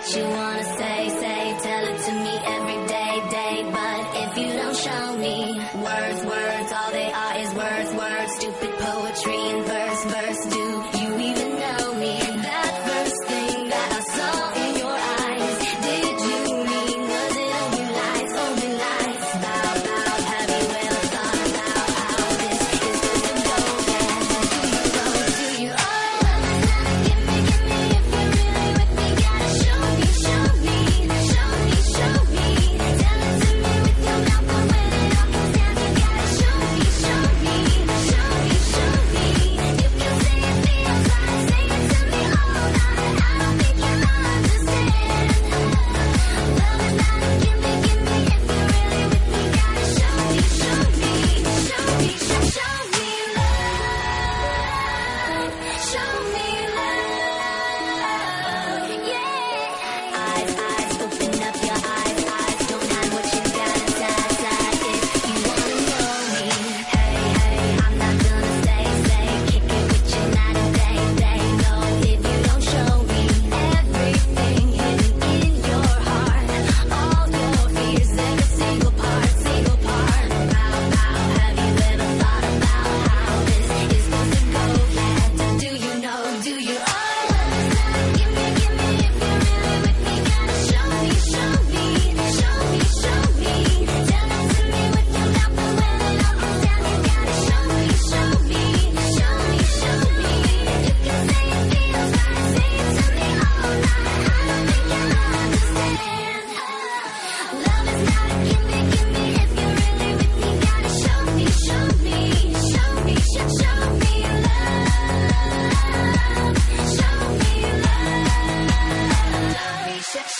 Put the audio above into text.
what you wanna say, say, tell it to me every day, day. But if you don't show me,